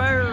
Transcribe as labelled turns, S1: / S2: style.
S1: bear.